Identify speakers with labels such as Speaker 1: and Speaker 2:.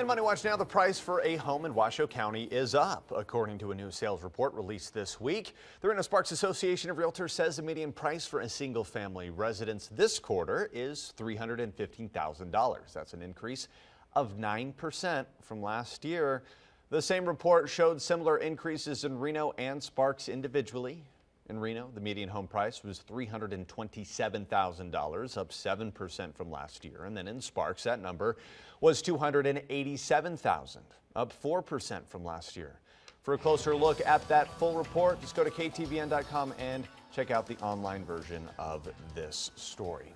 Speaker 1: In Money Watch now, the price for a home in Washoe County is up, according to a new sales report released this week. The Reno Sparks Association of Realtors says the median price for a single family residence this quarter is $315,000. That's an increase of 9% from last year. The same report showed similar increases in Reno and Sparks individually. In Reno, the median home price was $327,000, up 7% from last year. And then in Sparks, that number was 287,000, up 4% from last year. For a closer look at that full report, just go to ktvn.com and check out the online version of this story.